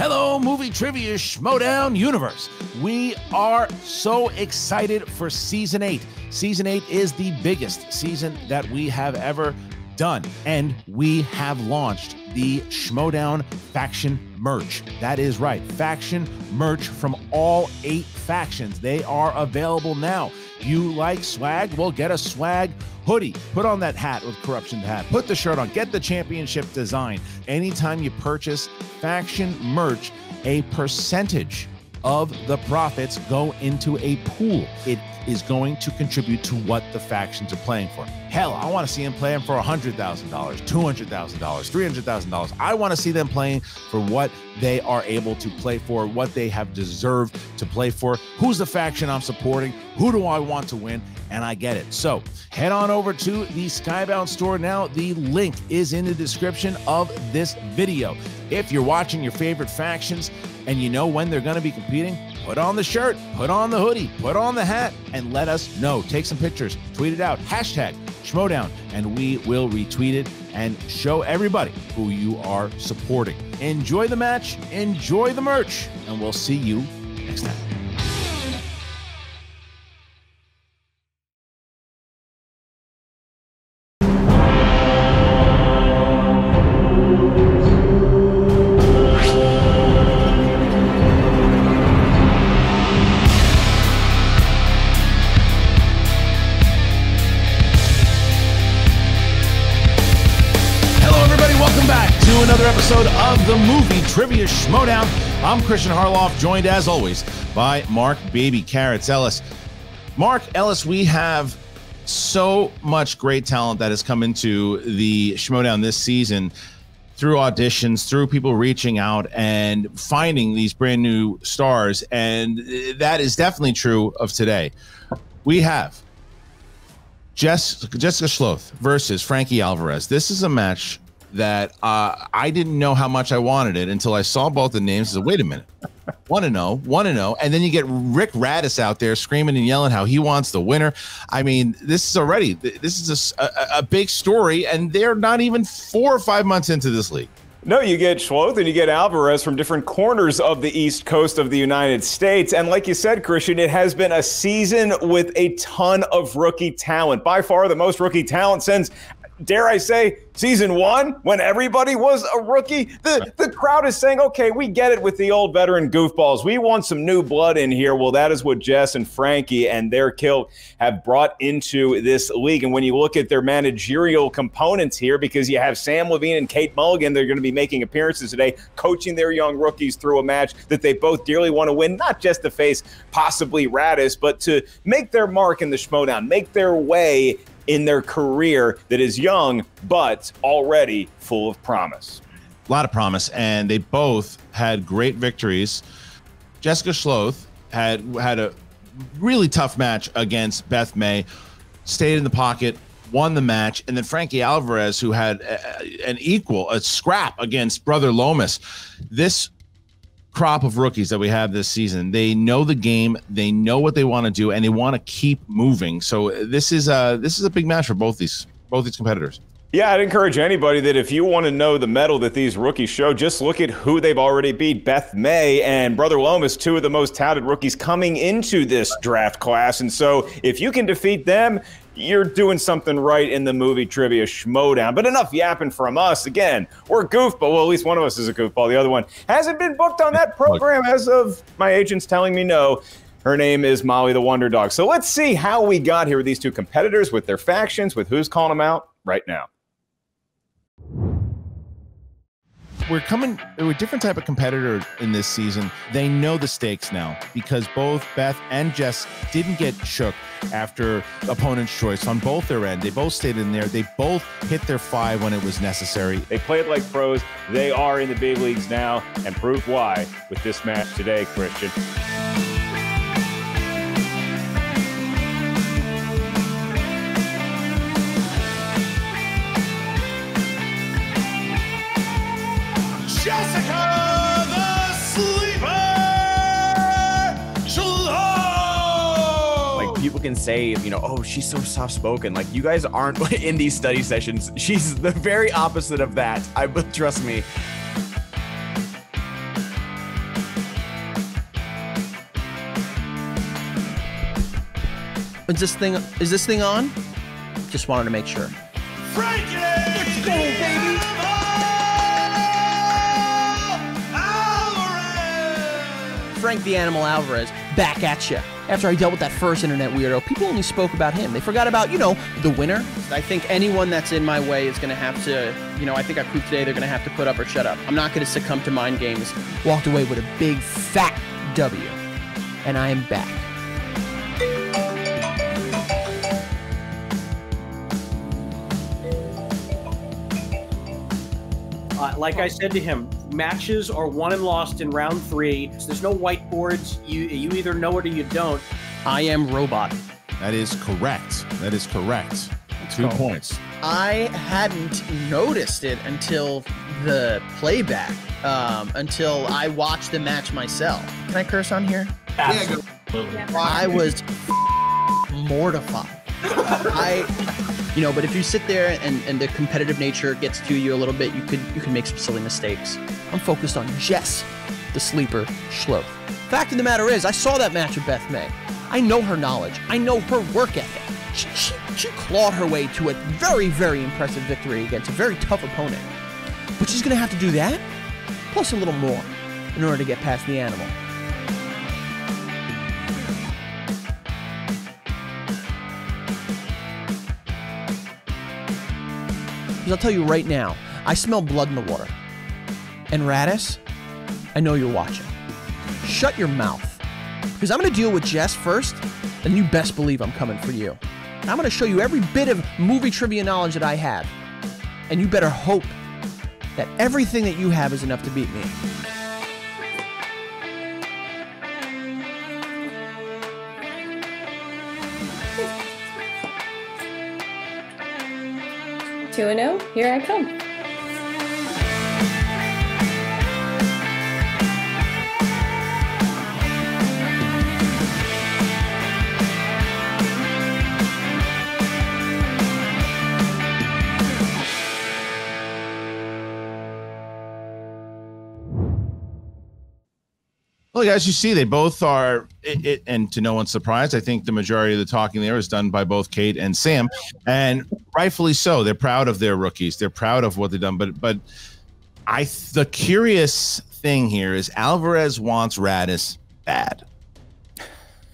Hello, movie trivia Schmoedown universe. We are so excited for season eight. Season eight is the biggest season that we have ever done, and we have launched the Schmoedown faction merch. That is right, faction merch from all eight factions. They are available now. You like swag? Well, get a swag hoodie. Put on that hat with corruption hat. Put the shirt on. Get the championship design. Anytime you purchase faction merch, a percentage of the profits go into a pool. It is going to contribute to what the factions are playing for. Hell, I want to see them playing for $100,000, $200,000, $300,000. I want to see them playing for what they are able to play for, what they have deserved to play for. Who's the faction I'm supporting? Who do I want to win? And I get it. So head on over to the Skybound store now. The link is in the description of this video. If you're watching your favorite factions and you know when they're going to be competing, put on the shirt, put on the hoodie, put on the hat, and let us know. Take some pictures, tweet it out, hashtag Schmoedown, and we will retweet it and show everybody who you are supporting. Enjoy the match, enjoy the merch, and we'll see you next time. Trivia Schmoedown. I'm Kristian Harloff, joined as always by Mark Baby Carrots Ellis. Mark Ellis, we have so much great talent that has come into the Schmoedown this season through auditions, through people reaching out and finding these brand new stars. And that is definitely true of today. We have Jess, Jessica Schloth versus Frankie Alvarez. This is a match that uh, I didn't know how much I wanted it until I saw both the names. I said, wait a minute, want to know, want to know, and then you get Rick Radis out there screaming and yelling how he wants the winner. I mean, this is already this is a a big story, and they're not even four or five months into this league. No, you get Schloth and you get Alvarez from different corners of the East Coast of the United States. And like you said, Kristian, it has been a season with a ton of rookie talent. By far the most rookie talent since, dare I say, season one, when everybody was a rookie. The, the crowd is saying, okay, we get it with the old veteran goofballs. We want some new blood in here. Well, that is what Jess and Frankie and their kilt have brought into this league. And when you look at their managerial components here, because you have Samm Levine and Kate Mulligan, they're going to be making appearances today, coaching their young rookies through a match that they both dearly want to win, not just to face possibly Radis, but to make their mark in the Schmoedown, make their way in their career that is young, but already full of promise. a lot of promise, and they both had great victories. Jessica Schloth had had a really tough match against Beth May, stayed in the pocket, won the match, and then Frankie Alvarez, who had a, an equal a scrap against Brother Lomas. This crop of rookies that we have this season, they know the game, they know what they want to do, and they want to keep moving. So uh, this is a this is a big match for both these both these competitors. Yeah, I'd encourage anybody that if you want to know the medal that these rookies show, just look at who they've already beat. Beth May and Brother Lomas, two of the most touted rookies coming into this draft class. And so if you can defeat them, you're doing something right in the movie trivia schmoedown. But enough yapping from us. Again, we're goofball. Well, at least one of us is a goofball. The other one hasn't been booked on that program as of my agents telling me no. Her name is Molly the Wonder Dog. So let's see how we got here with these two competitors, with their factions, with who's calling them out right now. We're coming we're a different type of competitor in this season. They know the stakes now because both Beth and Jess didn't get shook after opponent's choice on both their end. They both stayed in there. They both hit their five when it was necessary. They played like pros. They are in the big leagues now and prove why with this match today, Kristian. people can say, you know, oh, she's so soft spoken. Like, you guys aren't in these study sessions. She's the very opposite of that. I trust me. Is this thing is this thing on? Just wanted to make sure. Frankie! Let's go, baby! Frank the Animal Alvarez back at you. After I dealt with that first internet weirdo, people only spoke about him. They forgot about, you know, the winner. I think anyone that's in my way is going to have to, you know, I think I proved today they're going to have to put up or shut up. I'm not going to succumb to mind games. Walked away with a big fat W. And I am back. Uh, like I said to him, matches are won and lost in round three. So there's no whiteboards. You you either know it or you don't. I am robot. That is correct. That is correct. Two points. I hadn't noticed it until the playback, um, until I watched the match myself. Can I curse on here? I was mortified. I, you know, but if you sit there and, and the competitive nature gets to you a little bit, you could you can make some silly mistakes. I'm focused on Jess, the sleeper Schloth. Fact of the matter is, I saw that match with Beth May. I know her knowledge. I know her work ethic. She, she, she clawed her way to a very, very impressive victory against a very tough opponent. But she's going to have to do that, plus a little more, in order to get past the animal. Because I'll tell you right now, I smell blood in the water. And Radis, I know you're watching. Shut your mouth. Because I'm going to deal with Jess first, and you best believe I'm coming for you. I'm going to show you every bit of movie trivia knowledge that I have. And you better hope that everything that you have is enough to beat me. Two and zero. Here I come. Well, as you see, they both are, it, it, and to no one's surprise, I think the majority of the talking there is done by both Kate and Sam, and rightfully so. They're proud of their rookies. They're proud of what they've done. But, but I, the curious thing here is Alvarez wants Radis bad.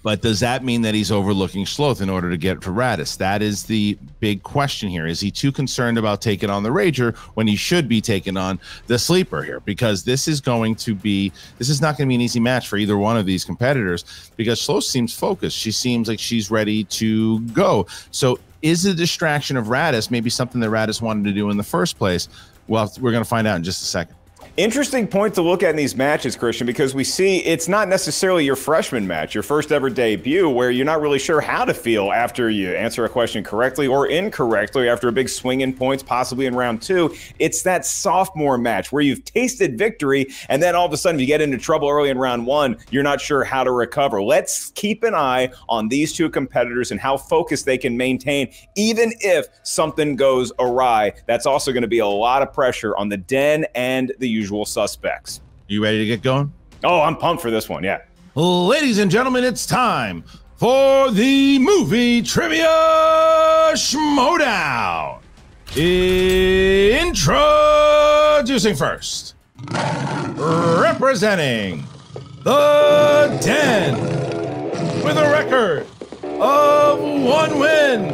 But does that mean that he's overlooking Schloth in order to get to Radis? That is the big question here. Is he too concerned about taking on the Rager when he should be taking on the sleeper here? Because this is going to be this is not going to be an easy match for either one of these competitors because Schloth seems focused. She seems like she's ready to go. So is the distraction of Radis maybe something that Radis wanted to do in the first place? Well, we're going to find out in just a second. Interesting point to look at in these matches, Kristian, because we see it's not necessarily your freshman match, your first ever debut, where you're not really sure how to feel after you answer a question correctly or incorrectly after a big swing in points, possibly in round two. It's that sophomore match where you've tasted victory, and then all of a sudden if you get into trouble early in round one. You're not sure how to recover. Let's keep an eye on these two competitors and how focused they can maintain, even if something goes awry. That's also going to be a lot of pressure on the den and the usual usual suspects. You ready to get going? Oh, I'm pumped for this one. Yeah. Ladies and gentlemen, it's time for the movie trivia schmoedown. Introducing first, representing the Den with a record of one win,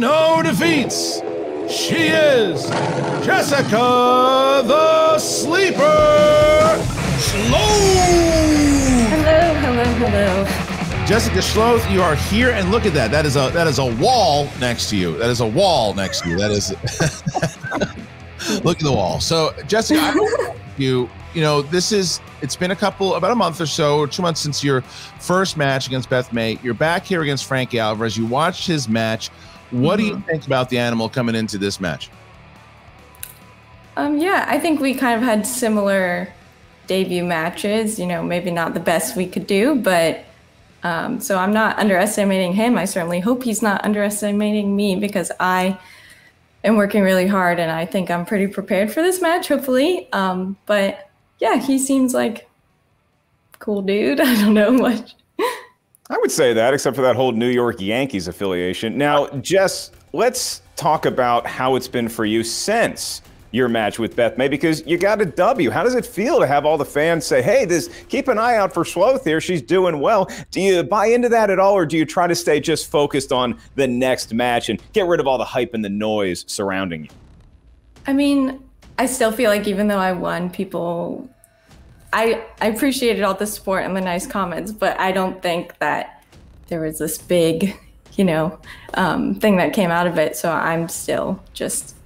no defeats. She is Jessica the Sleeper Schloth. Hello, hello, hello. Jessica Schloth, you are here, and look at that. That is a that is a wall next to you. That is a wall next to you. That is. look at the wall. So, Jessica, I, you you know this is it's been a couple about a month or so or two months since your first match against Beth May. You're back here against Frankie Alvarez. You watched his match. What do you think about the animal coming into this match? Um, yeah, I think we kind of had similar debut matches. You know, maybe not the best we could do, but um, so I'm not underestimating him. I certainly hope he's not underestimating me because I am working really hard and I think I'm pretty prepared for this match, hopefully. Um, but yeah, he seems like cool dude. I don't know much. I would say that, except for that whole New York Yankees affiliation. Now, Jess, let's talk about how it's been for you since your match with Beth May because you got a W. How does it feel to have all the fans say, "Hey, this keep an eye out for Sloth here. She's doing well." Do you buy into that at all, or do you try to stay just focused on the next match and get rid of all the hype and the noise surrounding you? I mean, I still feel like even though I won, people, I I appreciated all the support and the nice comments, but I don't think that there was this big, you know, um, thing that came out of it. So I'm still just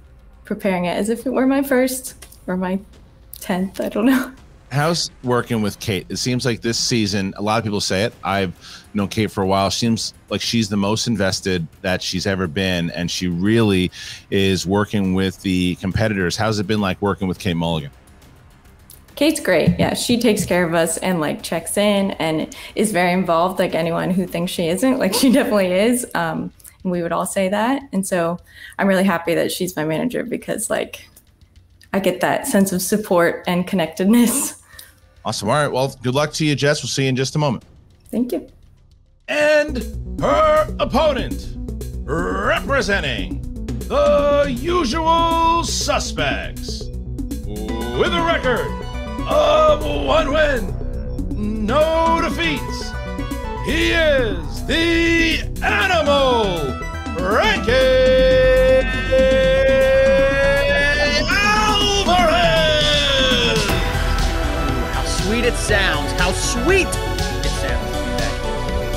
preparing it as if it were my first or my 10th. I don't know. How's working with Kate? It seems like this season, a lot of people say it. I've known Kate for a while. Seems like she's the most invested that she's ever been, and she really is working with the competitors. How's it been like working with Kate Mulligan? Kate's great. Yeah, she takes care of us and like checks in and is very involved. Like anyone who thinks she isn't, like she definitely is. Um, and we would all say that. And so I'm really happy that she's my manager because like I get that sense of support and connectedness. Awesome. All right. Well, good luck to you, Jess. We'll see you in just a moment. Thank you. And her opponent, representing the usual suspects, with a record of one win, no defeats. He is the Animal Ranking Alvarez. How sweet it sounds. How sweet it sounds to be back.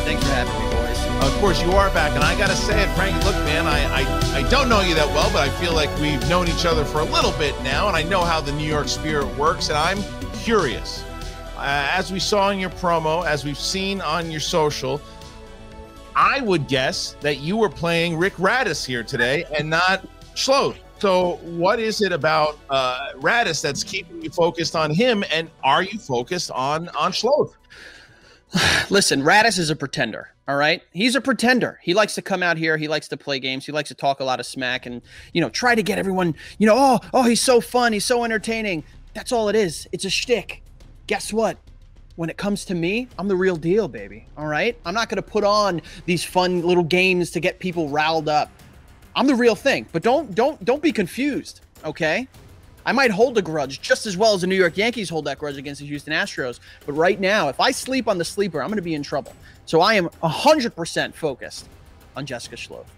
Thanks for having me, boys. Of course, you are back, and I gotta say it, Frankie. Look, man, I, I I don't know you that well, but I feel like we've known each other for a little bit now, and I know how the New York spirit works, and I'm curious. Uh, as we saw in your promo, as we've seen on your social, I would guess that you were playing Rick Radis here today and not Sloth. So, what is it about uh, Radis that's keeping you focused on him, and are you focused on on Sloth? Listen, Radis is a pretender. All right, he's a pretender. He likes to come out here. He likes to play games. He likes to talk a lot of smack and you know try to get everyone. You know, oh, oh, he's so fun. He's so entertaining. That's all it is. It's a shtick. Guess what? when it comes to me, I'm the real deal, baby. All right? I'm not going to put on these fun little games to get people riled up. I'm the real thing. But don't don't don't be confused, okay? I might hold a grudge just as well as the New York Yankees hold that grudge against the Houston Astros. But right now, if I sleep on the sleeper, I'm going to be in trouble. So I am 100% focused on Jessica Sloth.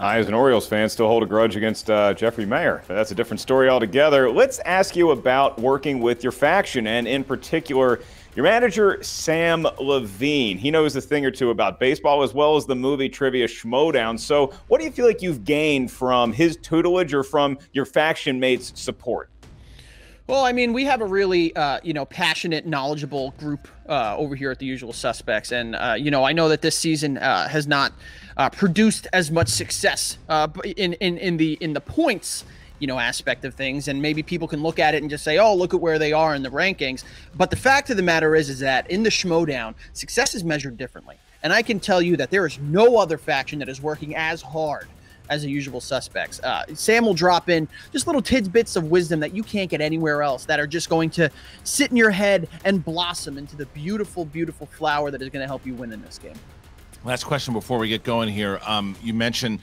I, as an Orioles fan, still hold a grudge against uh, Jeffrey Maier. But that's a different story altogether. Let's ask you about working with your faction, and in particular, your manager, Samm Levine, he knows a thing or two about baseball as well as the movie Trivia Schmoedown. So, what do you feel like you've gained from his tutelage or from your faction mates' support? Well, I mean, we have a really, uh, you know, passionate, knowledgeable group uh, over here at the Usual Suspects, and uh, you know, I know that this season uh, has not uh, produced as much success uh, in in in the in the points you know aspect of things and maybe people can look at it and just say oh look at where they are in the rankings but the fact of the matter is is that in the schmoedown success is measured differently and i can tell you that there is no other faction that is working as hard as the usual suspects. Uh, Sam will drop in just little tidbits of wisdom that you can't get anywhere else that are just going to sit in your head and blossom into the beautiful, beautiful flower that is going to help you win in this game. Last question before we get going here. Um, you mentioned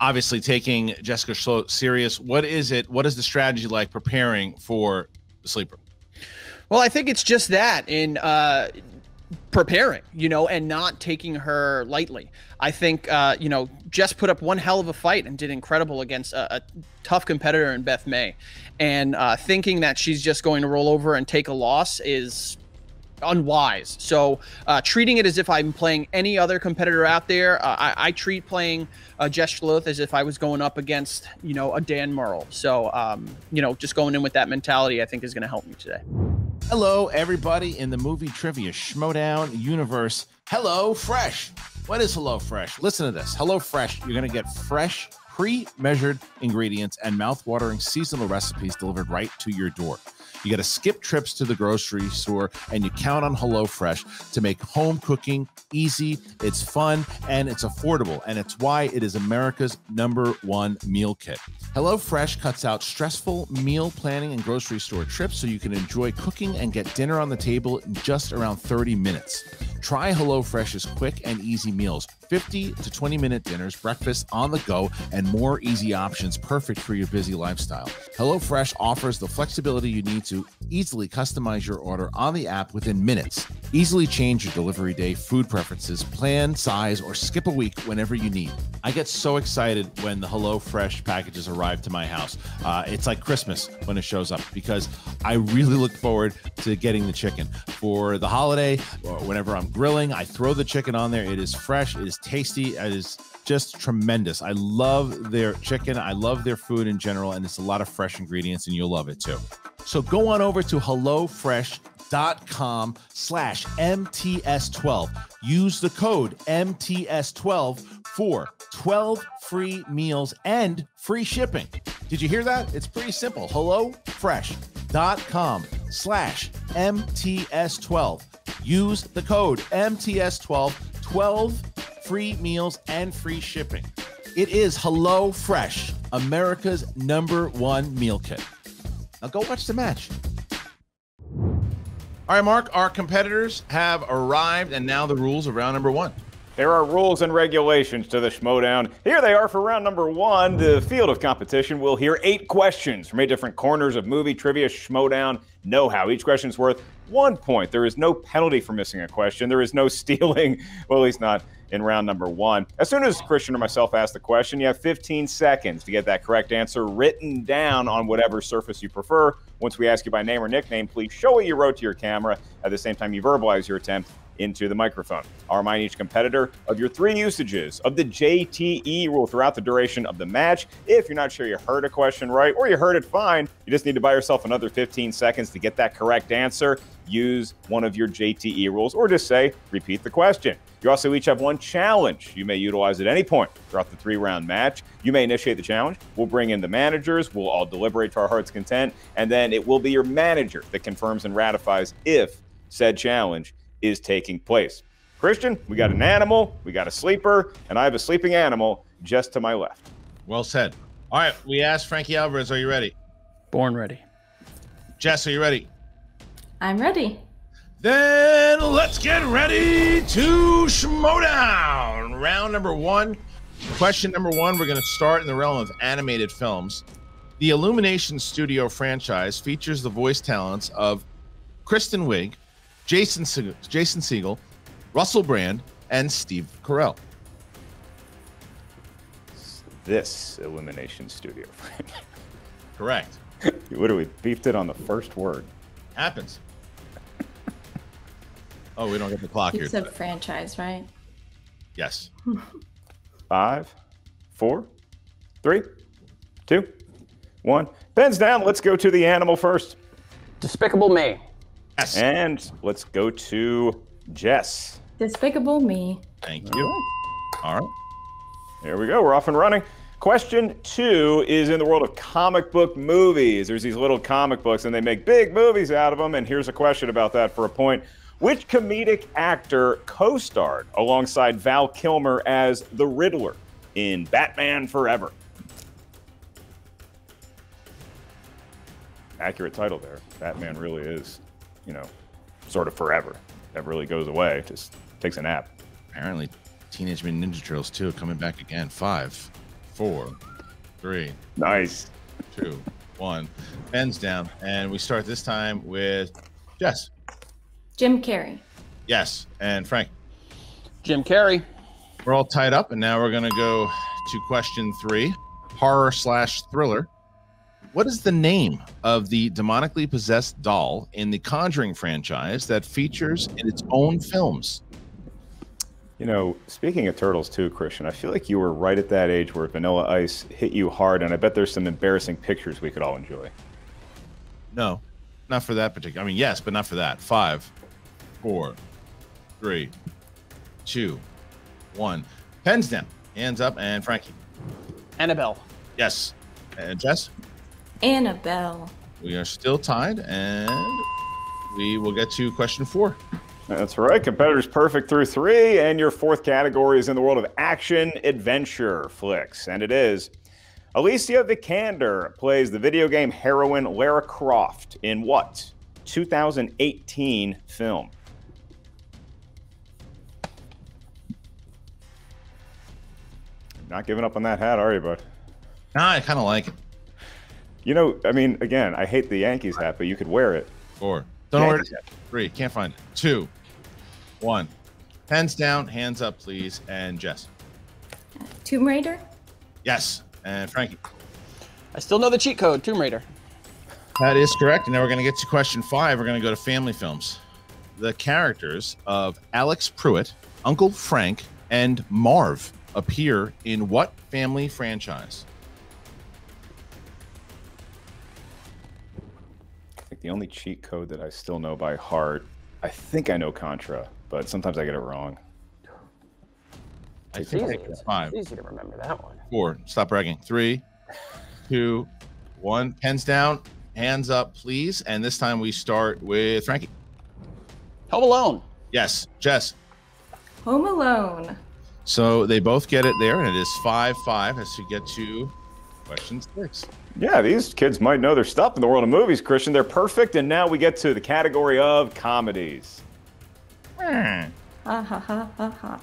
obviously taking Jessica Sloth serious. What is it? What is the strategy like preparing for the sleeper? Well, I think it's just that in uh, preparing, you know, and not taking her lightly. I think, uh, you know, Jess put up one hell of a fight and did incredible against a, a tough competitor in Beth May. And uh, thinking that she's just going to roll over and take a loss is unwise. So uh, treating it as if I'm playing any other competitor out there, uh, I, I, treat playing uh, Jess Sloth as if I was going up against, you know, a Dan Murrell. So, um, you know, just going in with that mentality, I think is going to help me today. Hello, everybody in the movie trivia Schmoedown universe. Hello Fresh. What is Hello Fresh? Listen to this. Hello Fresh. You're going to get fresh, pre-measured ingredients and mouth-watering seasonal recipes delivered right to your door. You got to skip trips to the grocery store and you count on HelloFresh to make home cooking easy, it's fun, and it's affordable. And it's why it is America's number one meal kit. HelloFresh cuts out stressful meal planning and grocery store trips so you can enjoy cooking and get dinner on the table in just around 30 minutes. Try HelloFresh's quick and easy meals 50 to 20 minute dinners, breakfast on the go, and more easy options perfect for your busy lifestyle. HelloFresh offers the flexibility you need to easily customize your order on the app within minutes. Easily change your delivery day, food preferences, plan, size, or skip a week whenever you need. I get so excited when the HelloFresh packages arrive to my house. Uh, it's like Christmas when it shows up because I really look forward to getting the chicken for the holiday or whenever I'm grilling. I throw the chicken on there. It is fresh. It is tasty. It is just tremendous. I love their chicken. I love their food in general, and it's a lot of fresh ingredients, and you'll love it too. So go on over to HelloFresh.com slash MTS12. Use the code MTS12 for 12 free meals and free shipping. Did you hear that? It's pretty simple. HelloFresh.com slash MTS12. Use the code MTS12, 12 free meals and free shipping. It is Hello Fresh, America's number one meal kit. Now go watch the match. All right, Mark, our competitors have arrived, and now the rules of round number one. There are rules and regulations to the Schmoedown. Here they are for round number one. The field of competition will hear eight questions from eight different corners of movie trivia Schmoedown know-how. Each question is worth one point. There is no penalty for missing a question. There is no stealing, well, at least not in round number one. As soon as Kristian or myself ask the question, you have 15 seconds to get that correct answer written down on whatever surface you prefer. Once we ask you by name or nickname, please show what you wrote to your camera. At the same time, you verbalize your attempt into the microphone. I'll remind each competitor of your three usages of the JTE rule throughout the duration of the match. If you're not sure you heard a question right or you heard it fine, you just need to buy yourself another 15 seconds to get that correct answer. Use one of your JTE rules or just say, repeat the question. You also each have one challenge you may utilize at any point throughout the three round match. You may initiate the challenge. We'll bring in the managers. We'll all deliberate to our heart's content. And then it will be your manager that confirms and ratifies if said challenge is taking place. Kristian, we got an animal, we got a sleeper, and I have a sleeping animal just to my left. Well said. All right, we asked Frankie Alvarez, are you ready? Born ready. Jess, are you ready? I'm ready. Then let's get ready to Schmoedown. Round number one. Question number one. We're going to start in the realm of animated films. The Illumination Studio franchise features the voice talents of Kristen Wiig, Jason Se- Jason Segel, Russell Brand, and Steve Carell. This Illumination Studio. Correct. what do we beefed it on the first word? Happens. Oh, we don't get the clock You here. said franchise, right? Yes. Five, four, three, two, one. Pens down. Let's go to the animal first. Despicable Me. Yes. And let's go to Jess. Despicable Me. Thank you. All right. There we go. We're off and running. Question two is in the world of comic book movies. There's these little comic books, and they make big movies out of them. And here's a question about that for a point. Which comedic actor co starred alongside Val Kilmer as the Riddler in Batman Forever? Accurate title there. Batman really is, you know, sort of forever. Never really goes away, just takes a nap. Apparently, Teenage Mutant Ninja Turtles 2 coming back again. Five, four, three, Nice. two, one. Pens down. And we start this time with Jess. Jim Carrey. Yes. And Frank. Jim Carrey. We're all tied up, and now we're going to go to question three horror slash thriller. What is the name of the demonically possessed doll in the Conjuring franchise that features in its own films? You know, speaking of turtles too, Kristian, I feel like you were right at that age where Vanilla Ice hit you hard, and I bet there's some embarrassing pictures we could all enjoy. No, not for that particular. I mean, yes, but not for that. Five, four, three, two, one. Pens down, hands up, and Frankie. Annabelle. Yes. And Jess, Annabelle. We are still tied, and we will get to question four. That's right. Competitors perfect through three, and your fourth category is in the world of action adventure flicks, and it is Alicia Vikander plays the video game heroine Lara Croft in what 2018 film? Not giving up on that hat, are you, bud? Nah, I kind of like it. You know, I mean, again, I hate the Yankees hat, but you could wear it. Four. Don't know where it Three. Can't find it. Two. One. Hands down. Hands up, please. And Jess. Tomb Raider. Yes. And Frankie. I still know the cheat code, Tomb Raider. That is correct. And now we're going to get to question five. We're going to go to family films. The characters of Alex Pruitt, Uncle Frank, and Marv appear in what family franchise? I think the only cheat code that I still know by heart, I think I know Contra, but sometimes I get it wrong. I It's think easy. I got It's five. easy to remember that one. Four. Stop bragging. Three, two, one. Pens down. Hands up, please. And this time we start with Frankie. Home Alone. Yes. Jess. Home Alone. So they both get it there, and it is five five as we get to question six. Yeah, these kids might know their stuff in the world of movies, Kristian. They're perfect. And now we get to the category of comedies. Ha ha ha ha ha.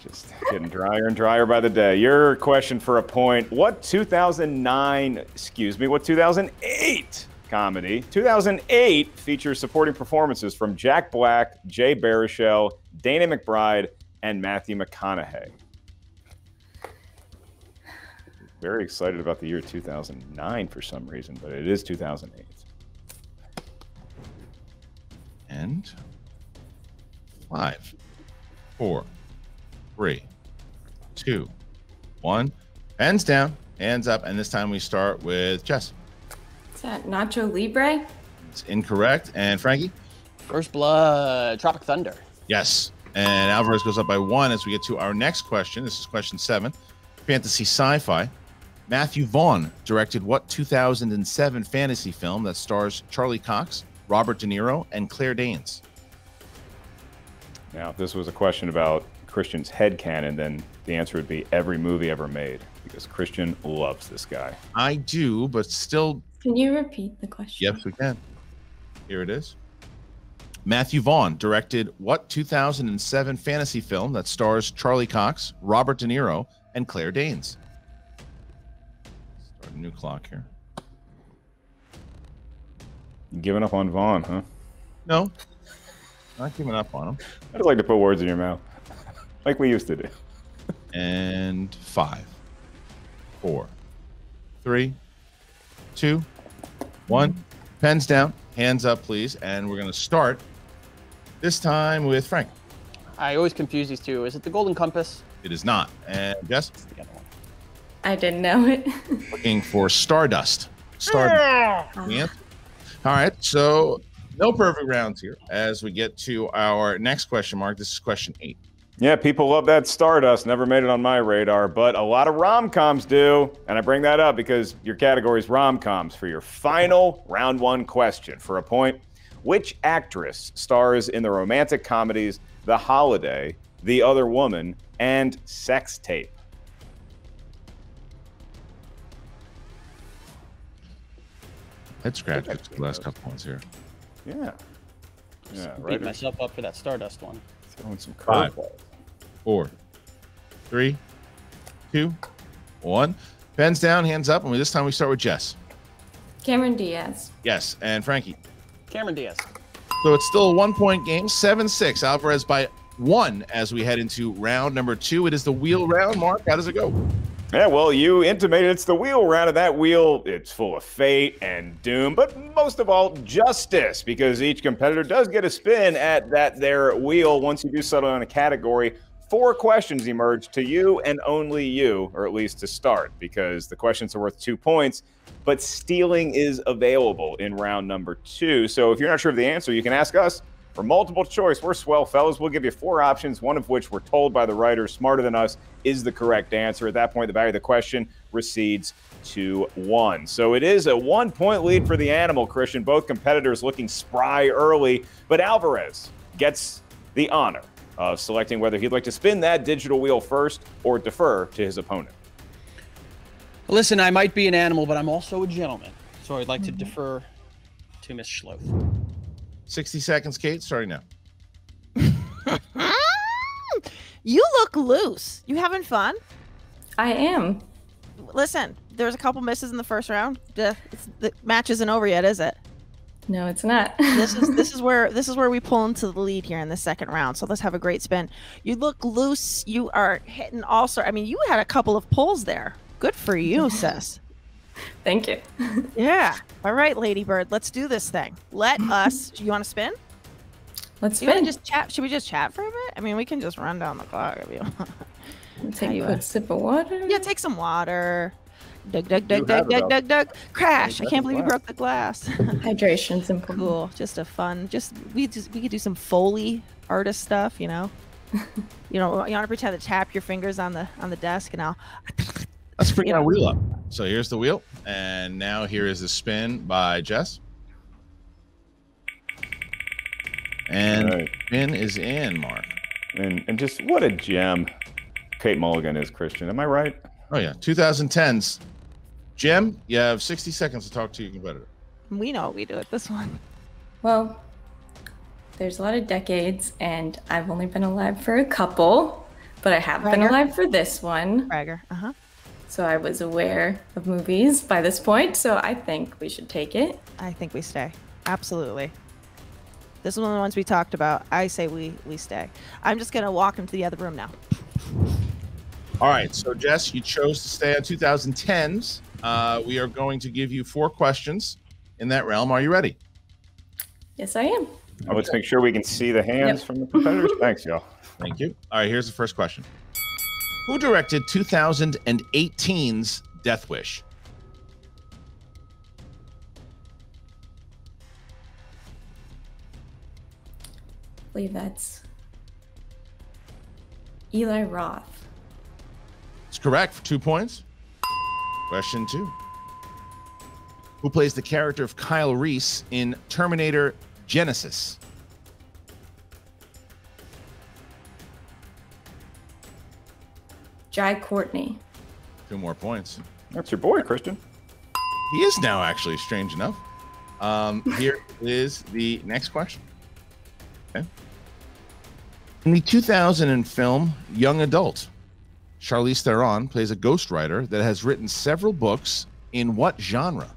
Just getting drier and drier by the day. Your question for a point. What 2009, excuse me, what 2008 comedy, 2008 features supporting performances from Jack Black, Jay Baruchel, Danny McBride, and Matthew McConaughey? Very excited about the year 2009 for some reason, but it is 2008. And five, four, three, two, one. Hands down, hands up, and this time we start with Jess. Is that Nacho Libre? It's incorrect. And Frankie? First Blood. Tropic Thunder. Yes. And Alvarez goes up by one as we get to our next question. This is question seven. Fantasy sci-fi. Matthew Vaughn directed what 2007 fantasy film that stars Charlie Cox, Robert De Niro, and Claire Danes? Now, if this was a question about Kristian's headcanon, then the answer would be every movie ever made, because Kristian loves this guy. I do, but still Can you repeat the question? Yes, we can. Here it is. Matthew Vaughn directed what 2007 fantasy film that stars Charlie Cox, Robert De Niro, and Claire Danes? Start a new clock here. You giving up on Vaughn, huh? No, not giving up on him. I just like to put words in your mouth, like we used to do. And five, four, three, two, one. Pens down, hands up, please. And we're going to start this time with Frank. I always confuse these two. Is it the Golden Compass? It is not. And Jess, The other one. I didn't know it. looking for Stardust. Stardust. The answer. All right. So no perfect rounds here as we get to our next question mark. This is question eight. Yeah, people love that Stardust. Never made it on my radar, but a lot of rom coms do. And I bring that up because your category is rom coms for your final round one question. For a point, which actress stars in the romantic comedies The Holiday, The Other Woman, and Sex Tape? Head scratch the last couple ones here. Yeah. Yeah, Beat right. myself up for that Stardust one. Throwing some Five. curveballs. Four, three, two, one. Pens down, hands up. And this time we start with Jess. Cameron Diaz. Yes. And Frankie. Cameron Diaz. So it's still a one point game, 7 6. Alvarez by one as we head into round number two. It is the wheel round. Mark, how does it go? Yeah, well, you intimated it's the wheel round of that wheel. It's full of fate and doom, but most of all, justice, because each competitor does get a spin at that their wheel once you do settle on a category. Four questions emerge to you and only you, or at least to start, because the questions are worth two points. But stealing is available in round number two. So if you're not sure of the answer, you can ask us for multiple choice. We're swell fellas. We'll give you four options, one of which we're told by the writer smarter than us is the correct answer. At that point, the value of the question recedes to one. So it is a one point lead for the animal, Kristian. Both competitors looking spry early, but Alvarez gets the honor of selecting whether he'd like to spin that digital wheel first or defer to his opponent. Listen, I might be an animal, but I'm also a gentleman. So I'd like to defer to Miss Schloth. 60 seconds, Kate, starting now. You look loose. You having fun? I am. Listen, there's a couple misses in the first round. The, the match isn't over yet, is it? No, it's not. this is this is where this is where we pull into the lead here in the second round. So let's have a great spin. You look loose. You are hitting all sort. I mean, you had a couple of pulls there. Good for you, sis. Thank you. yeah. All right, Ladybird. Let's do this thing. Let us. You want to spin? Let's Do you spin. just chat? Should we just chat for a bit? I mean, we can just run down the clock if you want. Take you a quick sip of water. Yeah, take some water. Dug, dug, dug, You dug, have dug, dug, dug. Crash! I can't believe you broke the glass. Hydration's important. cool. Just a fun. Just we just we could do some foley artist stuff. You know. you know, you want to pretend to tap your fingers on the on the desk, and I'll. Let's bring Yeah. our wheel up. So here's the wheel, and now here is the spin by Jess. And All right. spin is in, Mark. And and just what a gem Kate Mulligan is, Kristian. Am I right? Oh yeah, 2010s. Jim, you have 60 seconds to talk to your competitor. We know what we do at this one. Well, there's a lot of decades, and I've only been alive for a couple, but I have been alive for this one. Bragger. Uh huh. So I was aware of movies by this point, so I think we should take it. I think we stay. Absolutely. This is one of the ones we talked about. I say we we stay. I'm just gonna walk into the other room now. All right, so Jess, you chose to stay on 2010s. Uh, we are going to give you four questions in that realm. Are you ready? Yes, I am. Now let's make sure we can see the hands Yep. from the competitors. Thanks, y'all. Thank you. All right, here's the first question. Who directed 2018's Death Wish? I believe that's Eli Roth. It's correct for two points. Question two. Who plays the character of Kyle Reese in Terminator Genisys? Jai Courtney. Two more points. That's your boy, Kristian. He is now actually strange enough. Um, here is the next question. Okay. In the 2000 film Young Adult, Charlize Theron plays a ghostwriter that has written several books in what genre?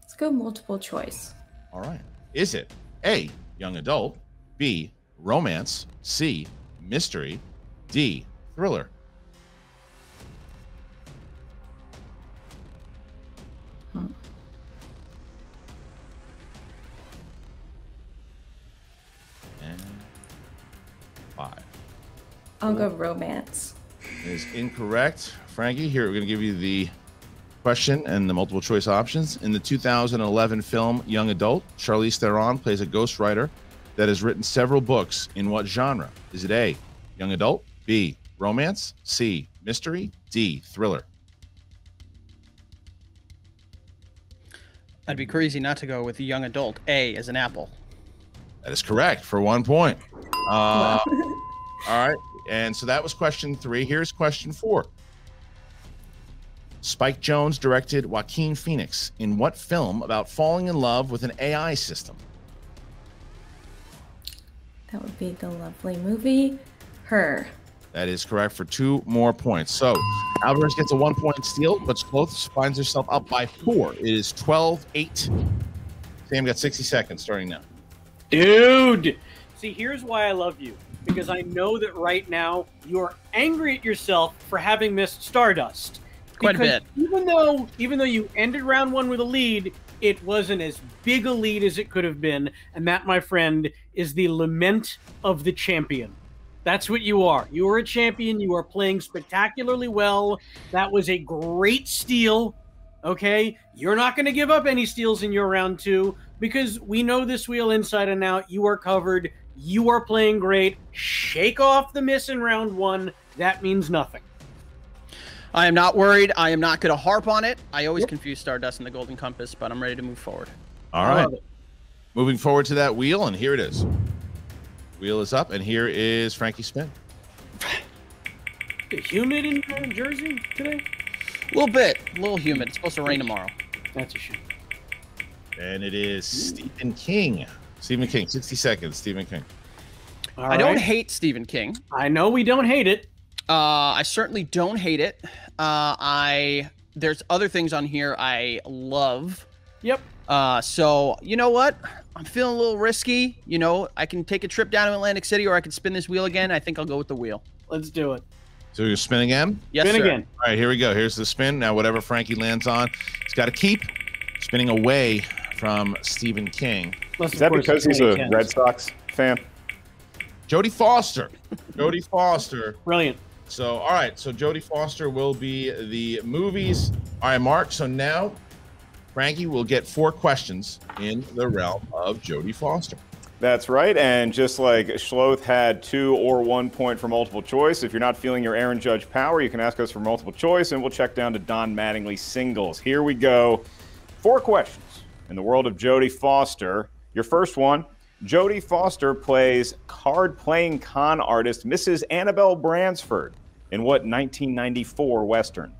Let's go multiple choice. All right. Is it A, young adult, B, romance, C, mystery, D, thriller? And five. I'll go romance. is incorrect. Frankie, here we're going to give you the question and the multiple choice options. In the 2011 film Young Adult, Charlize Theron plays a ghostwriter that has written several books in what genre? Is it A, young adult, B, romance, C, mystery, D, thriller? I'd be crazy not to go with the young adult. A as an apple. That is correct for one point. Uh, all right. And so that was question three. Here's question four. Spike Jonze directed Joaquin Phoenix in what film about falling in love with an AI system? That would be the lovely movie, Her. That is correct for two more points. So Alvarez gets a one point steal, but Sloth finds herself up by four. It is 12 8. Sam got 60 seconds starting now. Dude! See, here's why I love you. Because I know that right now you're angry at yourself for having missed Stardust. Quite a Because bit. Even though even though you ended round one with a lead, it wasn't as big a lead as it could have been. And that, my friend, is the lament of the champion. That's what you are. You are a champion. You are playing spectacularly well. That was a great steal. Okay? You're not going to give up any steals in your round two because we know this wheel inside and out. You are covered. You are playing great. Shake off the miss in round one. That means nothing. I am not worried. I am not going to harp on it. I always confuse Stardust and the Golden Compass, but I'm ready to move forward. All I right. love it. Moving forward to that wheel, and here it is. Wheel is up, and here is Frankie Spin. Humid in Jersey today? A little bit, a little humid. It's supposed to rain tomorrow. That's a shame. And it is Stephen King. Stephen King, 60 seconds. Stephen King. All I don't hate Stephen King. I know we don't hate it. Uh, I certainly don't hate it. Uh, I there's other things on here I love. Yep. Uh, so you know what? I'm feeling a little risky. You know, I can take a trip down to Atlantic City, or I can spin this wheel again. I think I'll go with the wheel. Let's do it. So you spin again? Yes, Spin sir. again. All right, here we go. Here's the spin. Now, whatever Frankie lands on, he's got to keep spinning away from Stephen King. Unless, Is that because he's Kenny a Red Sox fan? Jodie Foster. Jodie Foster. Brilliant. So, all right. So, Jodie Foster will be the movies. All right, Mark. So now, Frankie will get four questions in the realm of Jodie Foster. That's right. And just like Schloth had two or one point for multiple choice, if you're not feeling your Aaron Judge power, you can ask us for multiple choice and we'll check down to Don Mattingly singles. Here we go. Four questions in the world of Jodie Foster. Your first one Jodie Foster plays card playing con artist Mrs. Annabelle Bransford in what 1994 Western?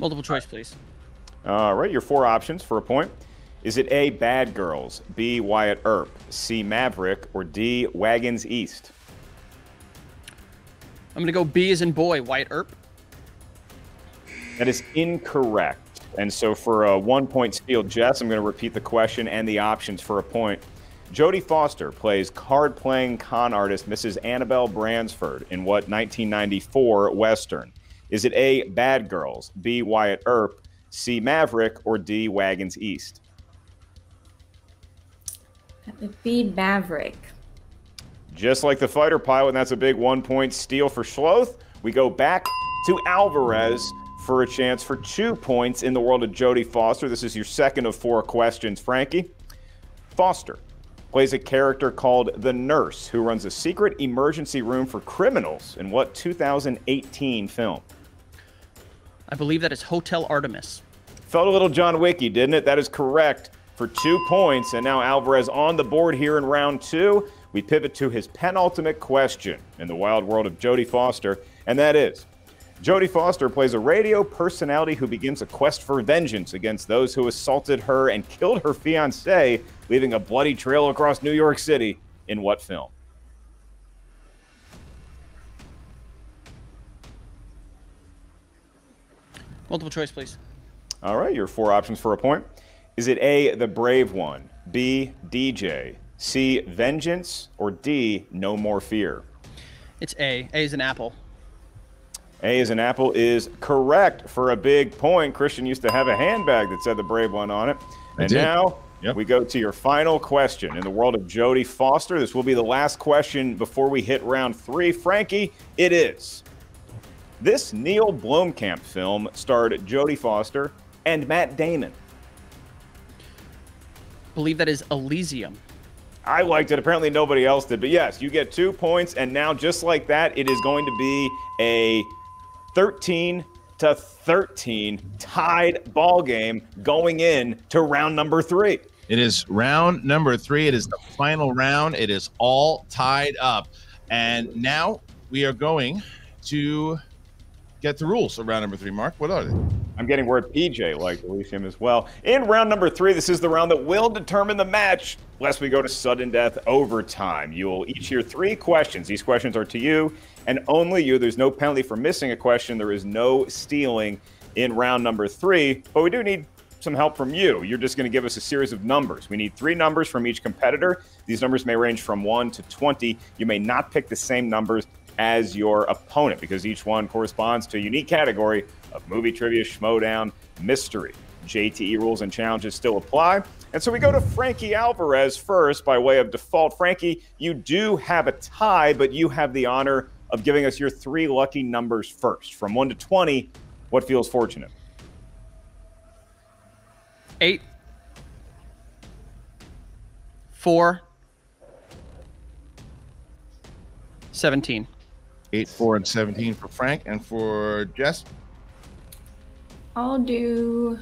Multiple choice, please. All right, your four options for a point. Is it A, Bad Girls, B, Wyatt Earp, C, Maverick, or D, Wagons East? I'm gonna go B as in boy, Wyatt Earp. That is incorrect. And so for a one point steal, Jess, I'm going to repeat the question and the options for a point. Jodie Foster plays card playing con artist Mrs. Annabelle Bransford in what 1994 Western? Is it A, Bad Girls, B, Wyatt Earp, C, Maverick, or D, Wagons East? That would be Maverick. Just like the fighter pilot, and that's a big one point steal for Schloth. We go back to Alvarez for a chance for two points in the world of Jodie Foster. This is your second of four questions, Frankie. Foster plays a character called the Nurse who runs a secret emergency room for criminals in what 2018 film? I believe that is Hotel Artemis. Felt a little John Wicky, didn't it? That is correct for two points. And now Alvarez on the board here in round two. We pivot to his penultimate question in the wild world of Jodie Foster, and that is Jodie Foster plays a radio personality who begins a quest for vengeance against those who assaulted her and killed her fiance, leaving a bloody trail across New York City. In what film? Multiple choice, please. All right, your four options for a point. Is it A, The Brave One, B, DJ, C, Vengeance, or D, No More Fear? It's A. A is an apple. A is an apple is correct for a big point. Kristian used to have a handbag that said The Brave One on it. I And did. now Yep. we go to your final question in the world of Jodie Foster. This will be the last question before we hit round three. Frankie, it is. This Neil Blomkamp film starred Jodie Foster and Matt Damon. believe that is Elysium. I liked it. Apparently, nobody else did. But yes, you get two points. And now, just like that, it is going to be a 13 to 13 tied ball game going in to round number three. It is round number three. It is the final round. It is all tied up. And now we are going to get the rules of round number three. Mark, what are they? I'm getting word PJ liked Elysium as well. In round number three, this is the round that will determine the match, lest we go to sudden death overtime. You will each hear three questions. These questions are to you and only you. There's no penalty for missing a question. There is no stealing in round number three, but we do need some help from you. You're just going to give us a series of numbers. We need three numbers from each competitor. These numbers may range from 1 to 20. You may not pick the same numbers as your opponent because each one corresponds to a unique category of movie trivia, schmoedown, mystery. JTE rules and challenges still apply. And so we go to Frankie Alvarez first by way of default. Frankie, you do have a tie, but you have the honor of giving us your three lucky numbers first. From 1 to 20, what feels fortunate? Eight. Four. Seventeen. Eight, four, and 17 for Frank. And for Jess, I'll do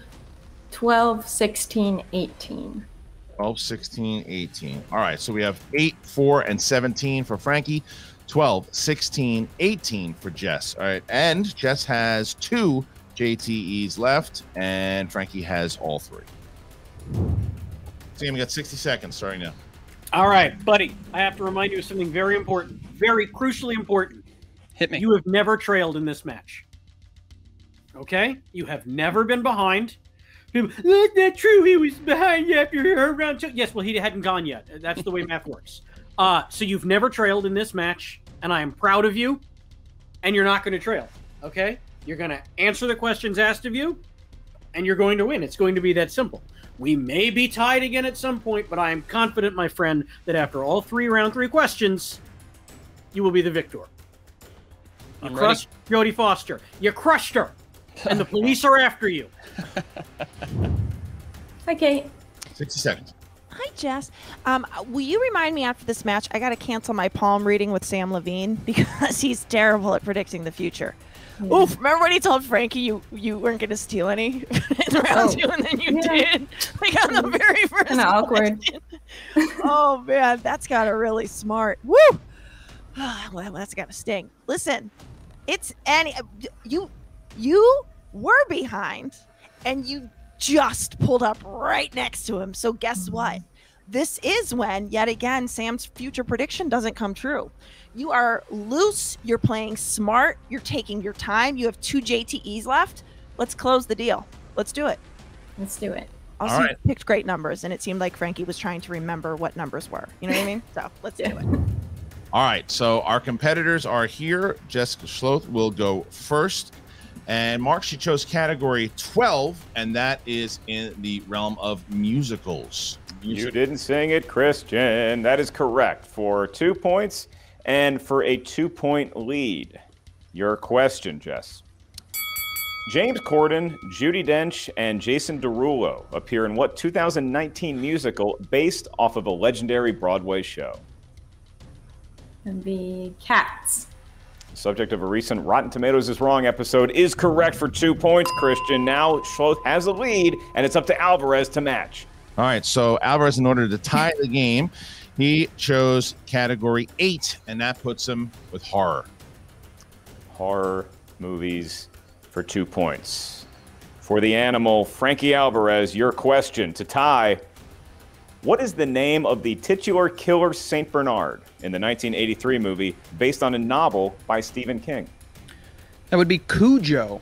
12, 16, 18. 12, 16, 18. All right. So we have eight, four, and 17 for Frankie. 12, 16, 18 for Jess. All right. And Jess has two JTEs left, and Frankie has all three. Samm, we got 60 seconds starting now. All right, buddy. I have to remind you of something very important, very crucially important. Hit me. You have never trailed in this match. Okay? You have never been behind. People, That's not true. He was behind after round two. Yes, well, he hadn't gone yet. That's the way math works. Uh, so you've never trailed in this match, and I am proud of you. And you're not going to trail. Okay? You're going to answer the questions asked of you, and you're going to win. It's going to be that simple. We may be tied again at some point, but I am confident, my friend, that after all three round three questions, you will be the victor. You I'm crushed Jodie Foster. You crushed her, and the police are after you. Okay. 60 seconds. Hi, Jess. Um, will you remind me after this match? I got to cancel my palm reading with Samm Levine because he's terrible at predicting the future. Oof! Remember when he told Frankie you you weren't going to steal any in round Oh, two, and then you yeah. did, like on the very first. Kinda awkward. oh man, that's got to really smart. Woo! well, that's got to sting. Listen, it's any uh, you you were behind, and you just pulled up right next to him. So guess what? This is when, yet again, Samm's future prediction doesn't come true. You are loose. You're playing smart. You're taking your time. You have two JTEs left. Let's close the deal. Let's do it. Let's do it. Also, All you right. picked great numbers, and it seemed like Frankie was trying to remember what numbers were. You know what I mean? So let's do it. All right. So our competitors are here. Jessica Schloth will go first. And Mark, she chose category 12, and that is in the realm of musicals. You didn't sing it, Kristian. That is correct for two points and for a two point lead. Your question, Jess. James Corden, Judi Dench, and Jason Derulo appear in what 2019 musical based off of a legendary Broadway show? And the cats. The Subject of a recent Rotten Tomatoes is Wrong episode is correct for two points, Kristian. Now Schloth has a lead, and it's up to Alvarez to match. All right. So Alvarez, in order to tie the game, he chose category eight, and that puts him with horror. horror movies for two points. For the animal, Frankie Alvarez, your question to tie. What is the name of the titular killer St. Bernard in the 1983 movie based on a novel by Stephen King? That would be Cujo.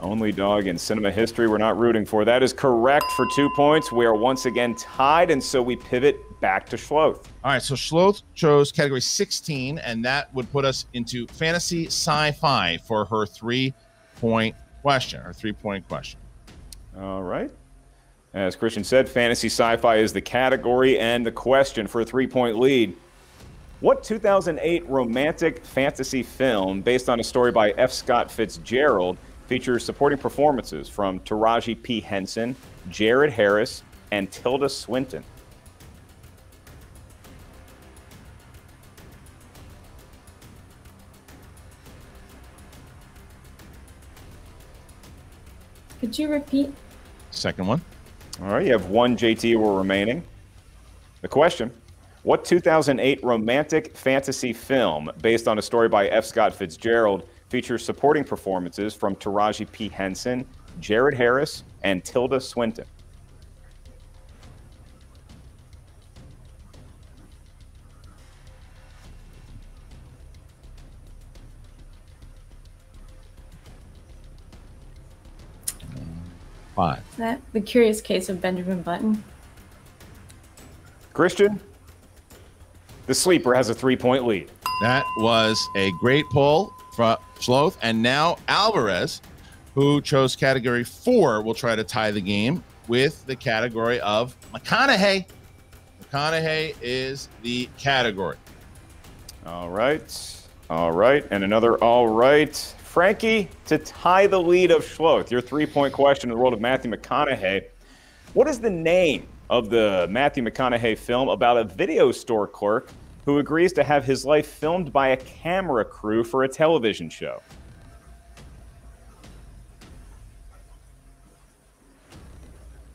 Only dog in cinema history we're not rooting for. That is correct for two points. We are once again tied, and so we pivot back to Schloth. All right. So Schloth chose category 16, and that would put us into fantasy sci fi for her three point question, or three point question. All right. As Kristian said, fantasy sci fi is the category and the question for a three point lead. What 2008 romantic fantasy film based on a story by F. Scott Fitzgerald features supporting performances from Taraji P. Henson, Jared Harris, and Tilda Swinton? Could you repeat? Second one. All right, you have one JT were remaining. The question What 2008 romantic fantasy film based on a story by F. Scott Fitzgerald features supporting performances from Taraji P. Henson, Jared Harris, and Tilda Swinton? Five. Is that the curious case of Benjamin Button? Kristian, the sleeper has a three point lead. That was a great pull from Sloth. And now Alvarez, who chose category four, will try to tie the game with the category of McConaughey. McConaughey is the category. All right. All right. And another all right. Frankie, to tie the lead of Schloth, your three point question in the world of Matthew McConaughey. What is the name of the Matthew McConaughey film about a video store clerk who agrees to have his life filmed by a camera crew for a television show?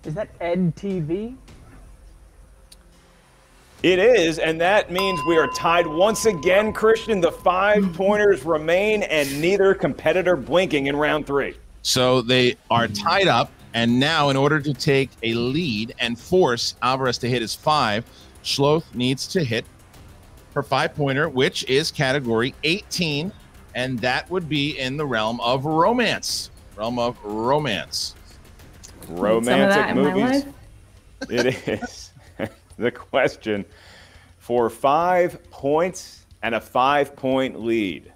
Is that Ed TV? It is, and that means we are tied once again, Kristian. The five pointers remain, and neither competitor blinking in round three. So they are tied up, and now in order to take a lead and force Alvarez to hit his five, Schloth needs to hit her five pointer, which is category 18, and that would be in the realm of romance. Realm of romance. Romantic movies. It is. the question for five points and a five point lead.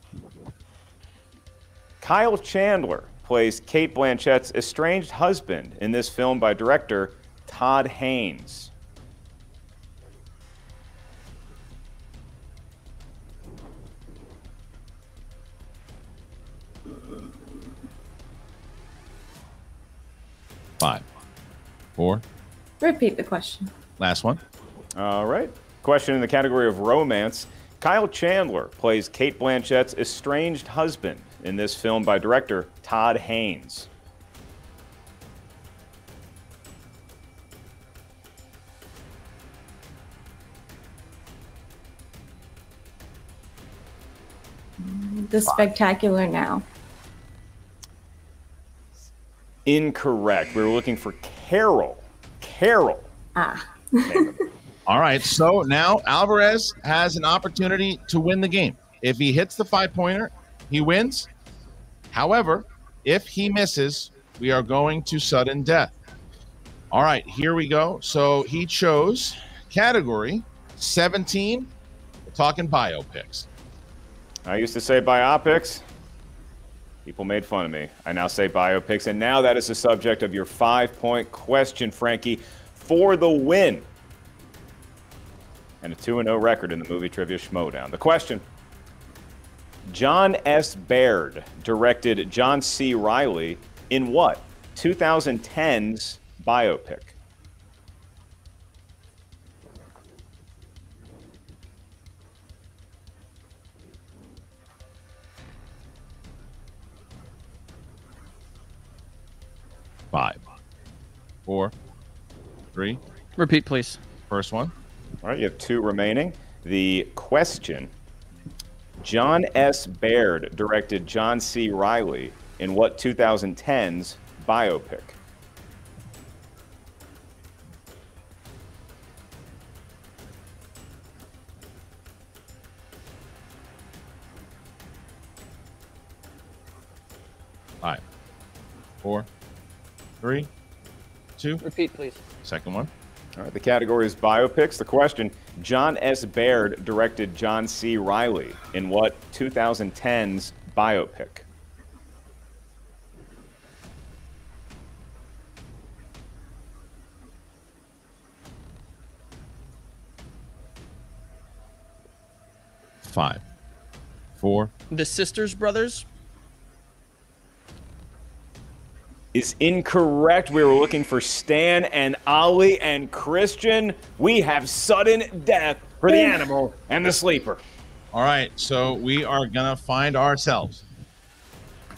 Kyle Chandler plays Cate Blanchett's estranged husband in this film by director Todd Haynes. Five, four. Repeat the question. Last one. All right. Question in the category of romance. Kyle Chandler plays Cate Blanchett's estranged husband in this film by director Todd Haynes. The spectacular now. Incorrect. We were looking for Carol. Carol. Ah. All right. So now Alvarez has an opportunity to win the game. If he hits the five pointer, he wins. However, if he misses, we are going to sudden death. All right, here we go. So he chose category 17. We're talking biopics. I used to say biopics. People made fun of me. I now say biopics. And now that is the subject of your five point question, Frankie, for the win. And a 2 0 record in the movie Trivia Schmoedown. The question Jon S. Baird directed John C. Reilly in what? 2010's biopic. Five, four, three. Repeat, please. First one. All right, you have two remaining. The question Jon S. Baird directed John C. Reilly in what 2010's biopic? Five, four, three, two. Repeat, please. Second one. All right, the category is biopics. The question Jon S. Baird directed John C. Reilly in what 2010's biopic? Five, four. The Sisters Brothers. Is incorrect. We were looking for Stan and Ollie and Kristian. We have sudden death for the animal and the sleeper. All right, so we are gonna find ourselves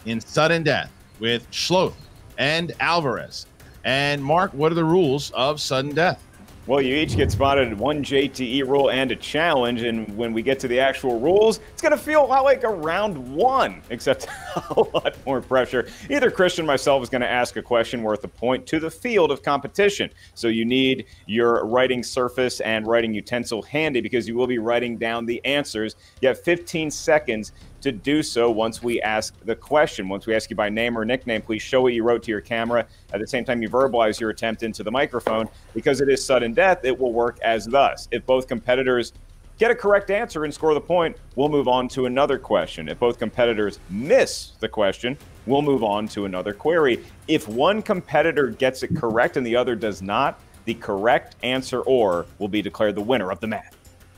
in sudden death with Schloth and Alvarez. And Mark, what are the rules of sudden death? Well, you each get spotted one JTE rule and a challenge, and when we get to the actual rules, it's going to feel a lot like a round one, except a lot more pressure. Either Kristian myself is going to ask a question worth a point to the field of competition. So you need your writing surface and writing utensil handy because you will be writing down the answers. You have 15 seconds to do so once we ask the question. Once we ask you by name or nickname, please show what you wrote to your camera. At the same time, you verbalize your attempt into the microphone. Because it is sudden death, it will work as thus. If both competitors get a correct answer and score the point, we'll move on to another question. If both competitors miss the question, we'll move on to another query. If one competitor gets it correct and the other does not, the correct answer or will be declared the winner of the match.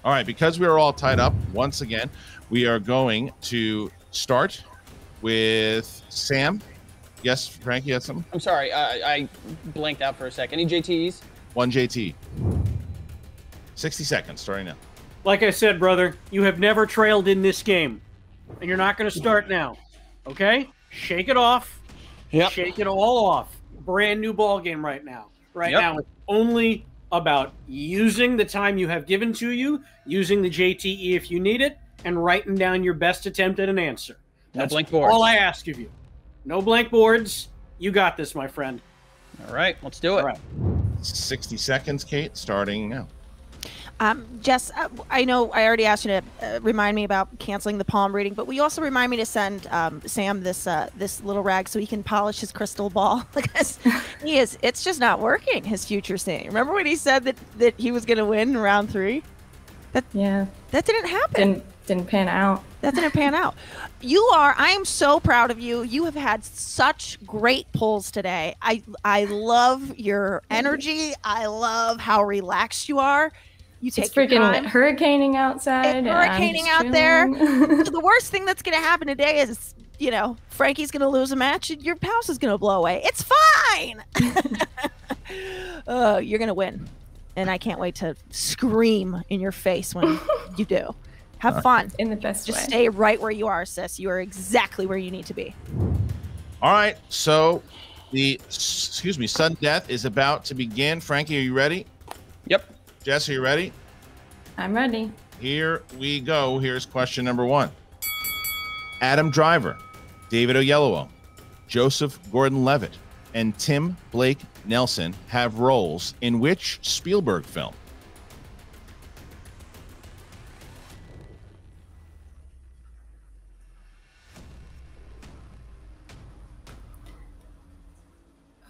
All right, because we are all tied up once again, we are going to start with Samm. Yes, Frank, you had something? I'm sorry, I, I blanked out for a second. Any JTs? One JT. 60 seconds starting now. Like I said, brother, you have never trailed in this game, and you're not going to start now. Okay? Shake it off. Yep. Shake it all off. Brand new ball game right now. Right Yep. now, it's only about using the time you have given to you, using the JTE if you need it, and writing down your best attempt at an answer. No That's blank boards. all I ask of you. No blank boards. You got this, my friend. All right, let's do it. All right. 60 seconds, Kate, starting now. Um, Jess, uh, I know I already asked you to uh, remind me about canceling the palm reading, but will you also remind me to send um, Samm this uh, this little rag so he can polish his crystal ball because he is it's just not working. His future seeing. Remember when he said that that he was going to win in round three? Yeah, That didn't happen. didn't didn't pan out. That didn't pan out. You are. I am so proud of you. You have had such great pulls today. I I love your energy. I love how relaxed you are. You take It's freaking time. hurricaning outside. It's hurricaning out there. the worst thing that's going to happen today is, you know, Frankie's going to lose a match and your house is going to blow away. It's fine. uh, you're going to win. And I can't wait to scream in your face when you do. Have fun. in the best Just way. stay right where you are, sis. You are exactly where you need to be. All right. So the, excuse me, sudden death is about to begin. Frankie, are you ready? Yep. Jess, are you ready? I'm ready. Here we go. Here's question number one Adam Driver, David Oyelowo, Joseph Gordon Levitt, and Tim Blake Nelson have roles in which Spielberg film?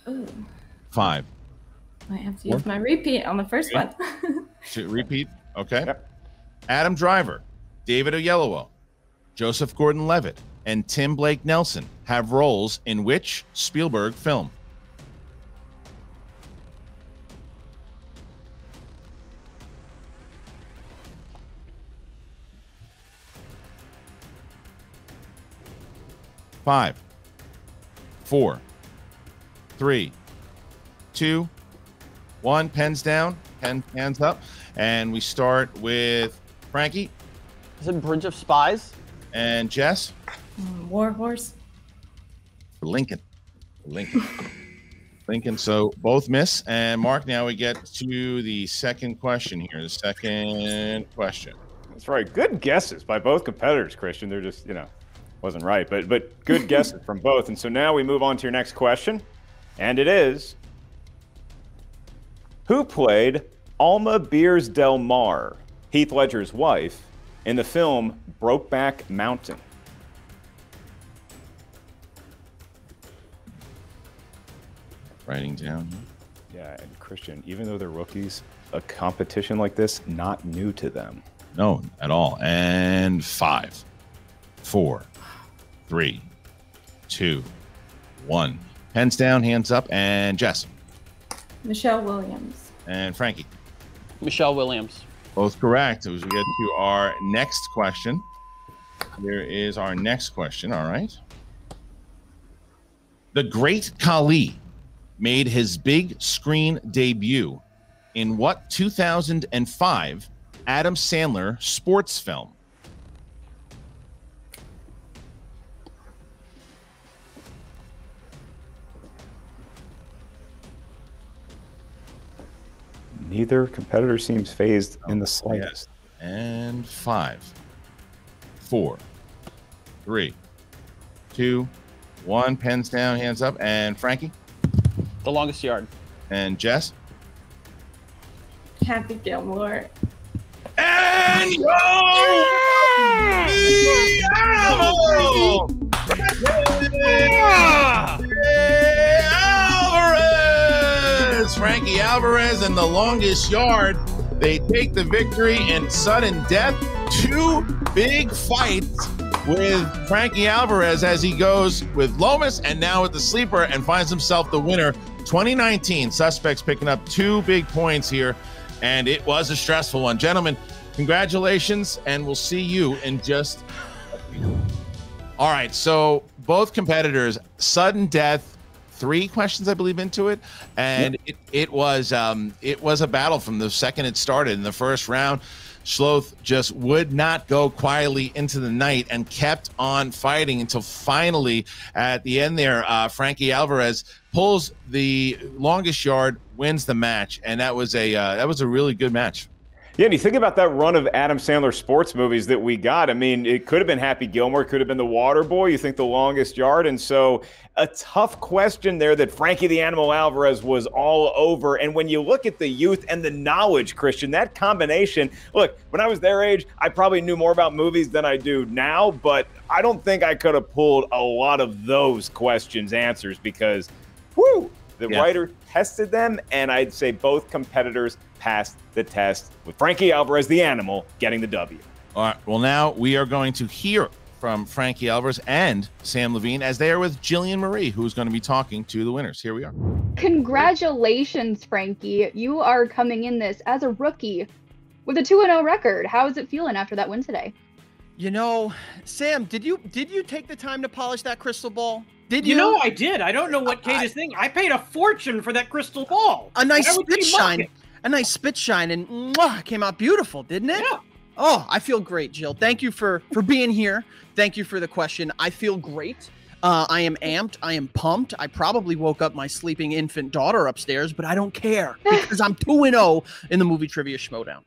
Ooh, Five. I have to use my repeat on the first Okay. one. To repeat. Okay. Yep. Adam Driver, David Oyelowo, Joseph Gordon Levitt, and Tim Blake Nelson have roles in which Spielberg film? Five, four, three, two, one. Pens down, pen hands up, and we start with Frankie Is it Bridge of Spies? and Jess. Mm, War horse. Lincoln. Lincoln. Lincoln. So both miss. And Mark, now we get to the second question here. The second question. That's right. Good guesses by both competitors, Kristian. They're just, you know, wasn't right, but but good guesses from both. And so now we move on to your next question, and it is: Who played Alma Beers Del Mar, Heath Ledger's wife, in the film Brokeback Mountain? Writing down. Yeah, and Kristian, even though they're rookies, a competition like this not new to them. No, at all. And five, four, three, two, one. Pens down, hands up, and Jess Michelle Williams. and Frankie. Michelle Williams. Both correct. As we get to our next question. Here is our next question. All right. The Great Khali made his big screen debut in what 2005 Adam Sandler sports film? Neither competitor seems phased in the oh, slightest. And five, four, three, two, one. Pens down, hands up. And Frankie The longest yard. and Jess. Happy Gilmore. And go! Frankie Alvarez and the longest yard. They take the victory in sudden death. Two big fights with Frankie Alvarez as he goes with Lomas and now with the sleeper and finds himself the winner. 2019 suspects picking up two big points here, and it was a stressful one. Gentlemen, congratulations, and we'll see you in just. All right, so both competitors, sudden death, three questions, I believe, into it, and yep. it, it was um, it was a battle from the second it started in the first round. Sloth just would not go quietly into the night and kept on fighting until finally, at the end there, uh, Frankie Alvarez pulls the longest yard, wins the match, and that was a uh, that was a really good match. Yeah, and you think about that run of Adam Sandler sports movies that we got. I mean, it could have been Happy Gilmore, could have been The Water Boy. You think The Longest Yard, and so a tough question there that Frankie the Animal Alvarez was all over. And when you look at the youth and the knowledge, Kristian, that combination. Look, when I was their age, I probably knew more about movies than I do now, but I don't think I could have pulled a lot of those questions answers because, whoo, the yeah. writer tested them, and I'd say both competitors passed the test with Frankie Alvarez, the animal, getting the W. All right. Well, now we are going to hear from Frankie Alvarez and Samm Levine as they are with Jillian Marie, who's going to be talking to the winners. Here we are. Congratulations, Frankie. You are coming in this as a rookie with a 2 0 record. How is it feeling after that win today? You know, Samm, did you did you take the time to polish that crystal ball? Did you? You know I did. I don't know what Kate is thinking. I paid a fortune for that crystal ball. A nice spit shine a nice spit shine and mwah, came out beautiful, didn't it? Yeah. Oh, I feel great, Jill. Thank you for for being here. Thank you for the question. I feel great. Uh, I am amped. I am pumped. I probably woke up my sleeping infant daughter upstairs, but I don't care because I'm 2 and 0 in the movie Trivia Schmoedown.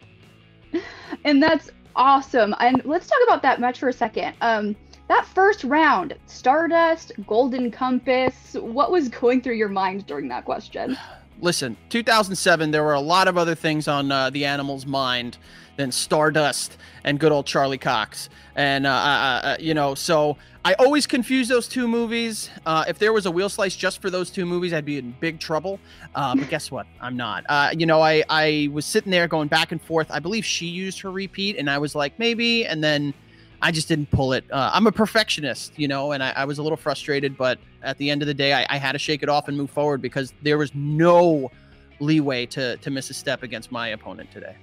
And that's awesome. And let's talk about that match for a second. Um, that first round, Stardust, Golden Compass, what was going through your mind during that question? listen, 2007, there were a lot of other things on uh, the animal's mind than Stardust and good old Charlie Cox. And, uh, uh, uh, you know, so I always confuse those two movies. Uh, if there was a wheel slice just for those two movies, I'd be in big trouble. but guess what? I'm not. you know, I, I was sitting there going back and forth. I believe she used her repeat, and I was like, maybe. And then I just didn't pull it. Uh, I'm a perfectionist, you know, and I, I, was a little frustrated, but at the end of the day, I, I, had to shake it off and move forward because there was no leeway to to miss a step against my opponent today.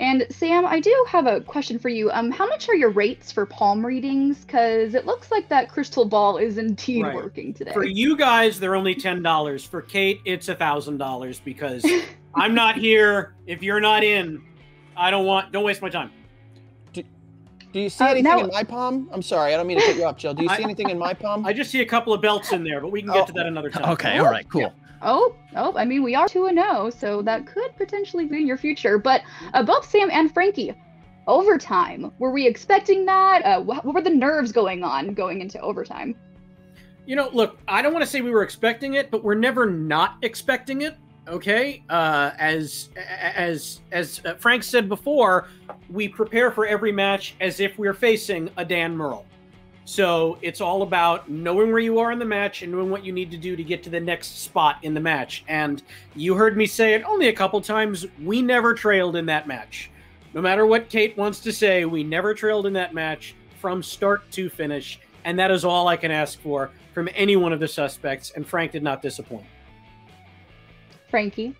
And Samm, I do have a question for you. Um, how much are your rates for palm readings? Because it looks like that crystal ball is indeed right. working today. For you guys, they're only ten dollars. For Kate, it's a thousand dollars because I'm not here. If you're not in, I don't want. Don't waste my time. Do you see uh, anything now, in my palm? I'm sorry, I don't mean to cut you off, Jill. Do you see I, anything in my palm? I just see a couple of belts in there, but we can get oh, to that another time. Okay, all right, cool. Yeah. Oh, oh, I mean, we are 2 and 0, so that could potentially be your future. But uh, both Samm and Frankie, overtime, were we expecting that? Uh, what, what were the nerves going on going into overtime? You know, look, I don't want to say we were expecting it, but we're never not expecting it. Okay, uh, as as as uh, Frank said before, we prepare for every match as if we're facing a Dan Murrell. So it's all about knowing where you are in the match and knowing what you need to do to get to the next spot in the match. And you heard me say it only a couple times. We never trailed in that match. No matter what Kate wants to say, we never trailed in that match from start to finish. And that is all I can ask for from any one of the suspects. And Frank did not disappoint. Frankie?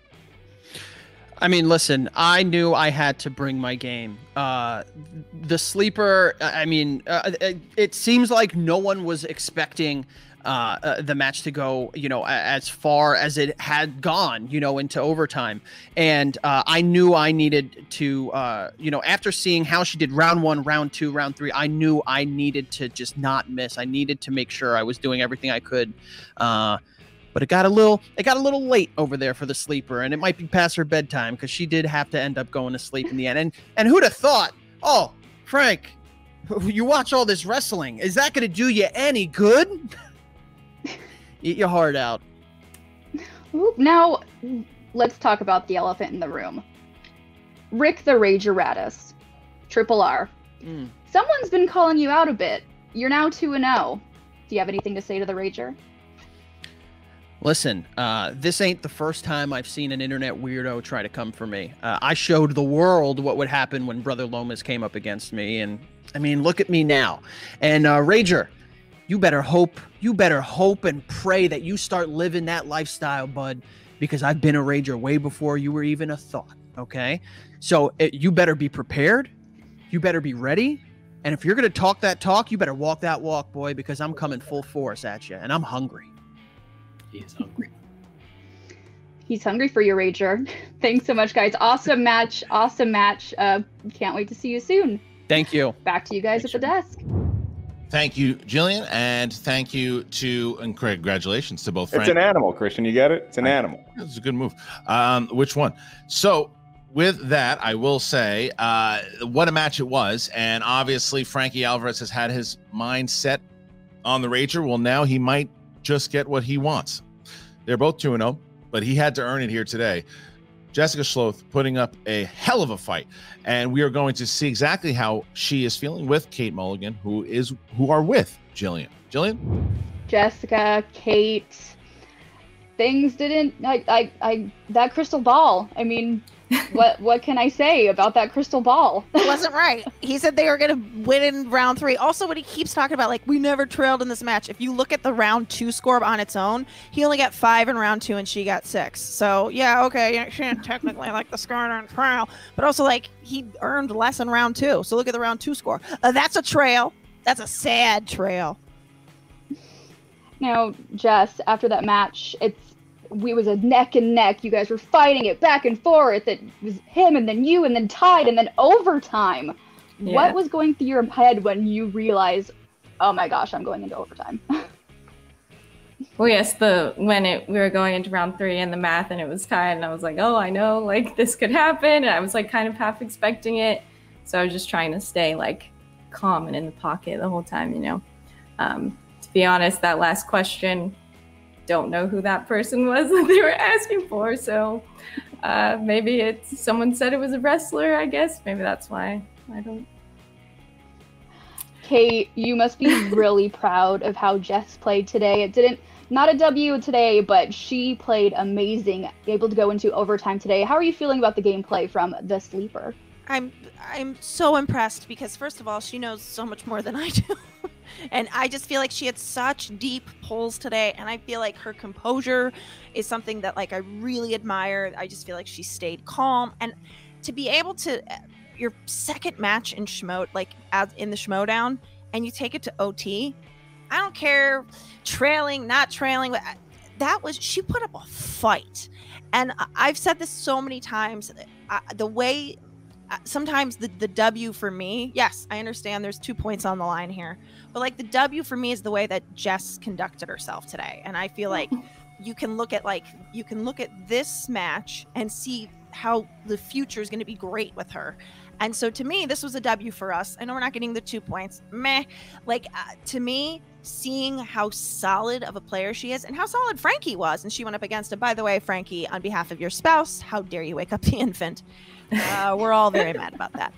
I mean, listen, I knew I had to bring my game. Uh, the sleeper, I mean, uh, it, it, seems like no one was expecting uh, uh, the match to go, you know, as far as it had gone, you know, into overtime. And uh, I knew I needed to, uh, you know, after seeing how she did round one, round two, round three, I knew I needed to just not miss. I needed to make sure I was doing everything I could but it got a little it got a little late over there for the sleeper and it might be past her bedtime because she did have to end up going to sleep in the end. And and who'd have thought oh frank you watch all this wrestling. Is that going to do you any good? Eat your heart out. Now let's talk about the elephant in the room. Rick the rager radis triple r. Mm. someone's been calling you out a bit. You're now 2 and 0 do you have anything to say to the rager Listen, uh, this ain't the first time I've seen an internet weirdo try to come for me. Uh, I showed the world what would happen when Brother Lomas came up against me, and I mean, look at me now. And uh, Rager, you better hope, you better hope and pray that you start living that lifestyle, bud, because I've been a Rager way before you were even a thought. Okay, so it, you better be prepared. You better be ready. And if you're gonna talk that talk, you better walk that walk, boy, because I'm coming full force at you, and I'm hungry. He's hungry. He's hungry for you, Rager. Thanks so much, guys. Awesome match. Awesome match. Uh, can't wait to see you soon. Thank you. Back to you guys at the desk. Thank you, Jillian, and thank you to and congratulations to both. It's an animal, Kristian. You get it? It's an animal. It's a good move. Um, which one? So with that, I will say uh, what a match it was, and obviously Frankie Alvarez has had his mind set on the Rager. Well, now he might just get what he wants. They're both two and zero, but he had to earn it here today. Jessica Schloth putting up a hell of a fight, and we are going to see exactly how she is feeling with Kate Mulligan, who is who are with Jillian. Jillian, Jessica, Kate. Things didn't. I, I, I. That crystal ball. I mean, what, what can I say about that crystal ball? It wasn't right. He said they were going to win in round three. Also, what he keeps talking about, like, we never trailed in this match. If you look at the round two score on its own, he only got five in round two and she got six. So, yeah, okay, she didn't technically like the score on trial, but also, like, he earned less in round two. So, look at the round two score. Uh, that's a trail. That's a sad trail. Now, Jess, after that match, it's we was a neck and neck. You guys were fighting it back and forth. It was him and then you and then tied and then overtime. Yeah. What was going through your head when you realized, oh my gosh, I'm going into overtime? Well, yes, the when it we were going into round three and the math and it was tied, and I was like, oh, I know, like this could happen. And I was like kind of half expecting it, so I was just trying to stay like calm and in the pocket the whole time, you know. Um, to be honest, that last question, don't know who that person was that they were asking for, so uh, maybe it's someone said it was a wrestler. I guess maybe that's why I don't. Kate, you must be really proud of how Jess played today. It didn't, not a W today, but she played amazing, able to go into overtime today. How are you feeling about the gameplay from the sleeper? I'm I'm so impressed because first of all, she knows so much more than I do. and I just feel like she had such deep pulls today and I feel like her composure is something that like I really admire. I just feel like she stayed calm and to be able to your second match in Schmo like as in the Schmoedown and you take it to OT. I don't care trailing, not trailing, but that was she put up a fight. And I've said this so many times. I, the way uh, sometimes the, the W for me, yes, I understand there's two points on the line here, but like the W for me is the way that Jess conducted herself today. And I feel like you can look at like, you can look at this match and see how the future is going to be great with her. And so to me, this was a W for us. I know we're not getting the two points. Meh. Like uh, to me, seeing how solid of a player she is and how solid Frankie was, and she went up against him. By the way, Frankie, on behalf of your spouse, how dare you wake up the infant? Uh, we're all very mad about that.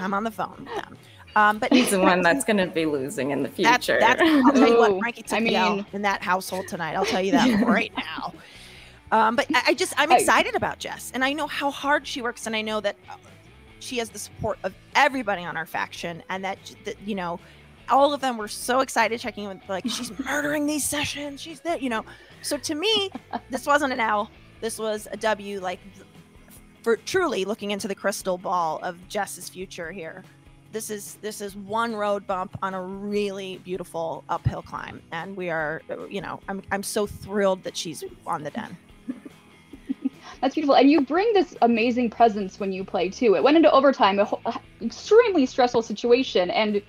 I'm on the phone with them. Um, but He's the one that's going to be losing in the that's, future. that's, I'll tell you what, Frankie took I mean- in that household tonight. I'll tell you that right now. Um, but I, I just, I'm I- excited about Jess, and I know how hard she works, and I know that uh, she has the support of everybody on our faction, and that, that you know, all of them were so excited checking in with like she's murdering these sessions, she's that, you know. So to me, this wasn't an L. This was a W. Like for truly looking into the crystal ball of Jess's future here. This is this is one road bump on a really beautiful uphill climb, and we are, you know, I'm I'm so thrilled that she's on the den. That's beautiful. And you bring this amazing presence when you play too. It went into overtime, a whole, extremely stressful situation, and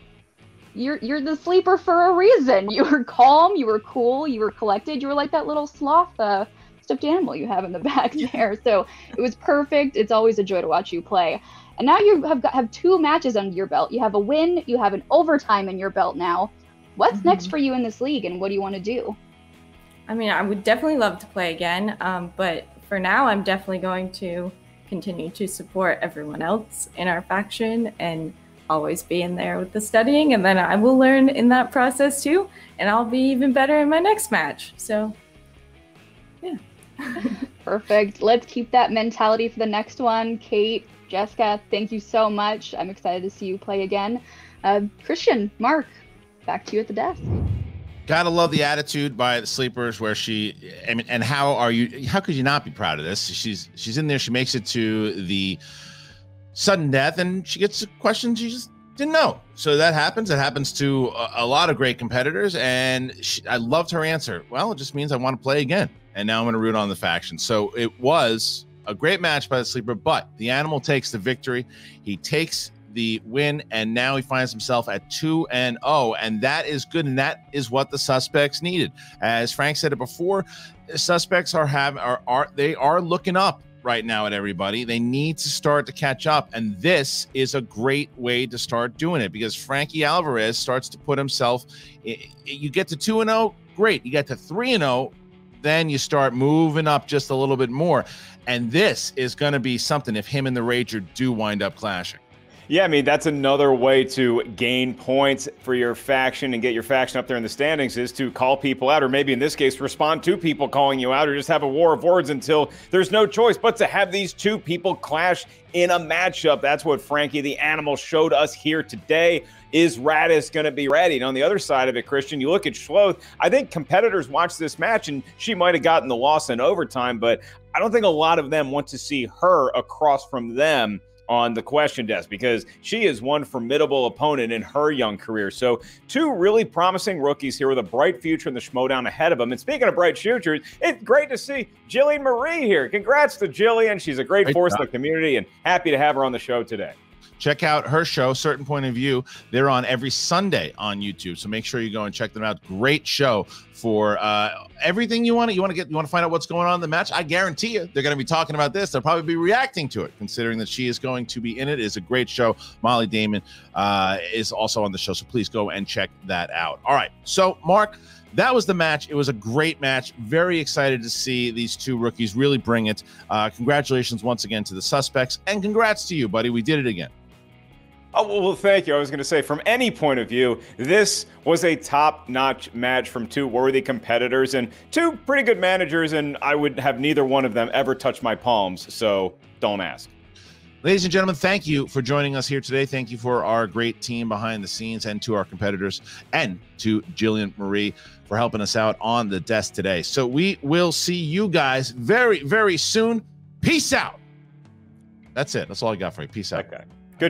you're you're the sleeper for a reason. You were calm, you were cool, you were collected. You were like that little sloth uh, stuffed animal you have in the back there. So it was perfect. It's always a joy to watch you play. And now you have got, have two matches under your belt. You have a win. You have an overtime in your belt now. What's next for you in this league, and what do you want to do? I mean, I would definitely love to play again, um, but for now, I'm definitely going to continue to support everyone else in our faction and always be in there with the studying. And then I will learn in that process too, and I'll be even better in my next match. So, Perfect. Let's keep that mentality for the next one. Kate, Jessica, thank you so much. I'm excited to see you play again. Uh, Kristian, Mark, back to you at the desk. Gotta love the attitude by the sleepers where she I mean and how are you how could you not be proud of this? She's she's in there, she makes it to the sudden death and she gets a question, she just didn't know. So that happens. It happens to a, a lot of great competitors. And she, I loved her answer. Well, it just means I want to play again. And now I'm going to root on the faction. So it was a great match by the sleeper, but the animal takes the victory. He takes the win, and now he finds himself at 2 and 0. And that is good. And that is what the suspects needed. As Frank said it before, suspects are have are, are they are looking up right now at everybody. They need to start to catch up. And this is a great way to start doing it because Frankie Alvarez starts to put himself, you get to 2 and 0, great. You get to 3 and 0, then you start moving up just a little bit more. And this is going to be something if him and the Rager do wind up clashing. Yeah, I mean, that's another way to gain points for your faction and get your faction up there in the standings is to call people out, or maybe in this case, respond to people calling you out, or just have a war of words until there's no choice but to have these two people clash in a matchup. That's what Frankie the Animal showed us here today. Is Radis going to be ready? And on the other side of it, Kristian, you look at Schloth. I think competitors watch this match and she might have gotten the loss in overtime, but I don't think a lot of them want to see her across from them on the question desk because she is one formidable opponent in her young career. So, two really promising rookies here with a bright future in the Schmoedown ahead of them. And speaking of bright futures, it's great to see Jillian Marie here. Congrats to Jillian. She's a great, great force in the community and happy to have her on the show today check out her show certain point of view they're on every sunday on youtube so make sure you go and check them out great show for uh, everything you want to you want to get you want to find out what's going on in the match i guarantee you they're going to be talking about this they'll probably be reacting to it considering that she is going to be in it it's a great show molly damon uh, is also on the show so please go and check that out all right so mark that was the match. It was a great match. Very excited to see these two rookies really bring it. Uh, congratulations once again to the suspects, and congrats to you, buddy. We did it again. Oh, well, thank you. I was going to say, from any point of view, this was a top notch match from two worthy competitors and two pretty good managers, and I would have neither one of them ever touch my palms, so don't ask. Ladies and gentlemen, thank you for joining us here today. Thank you for our great team behind the scenes and to our competitors and to Jillian Marie for helping us out on the desk today. So we will see you guys very, very soon. Peace out. That's it. That's all I got for you. Peace out. Okay.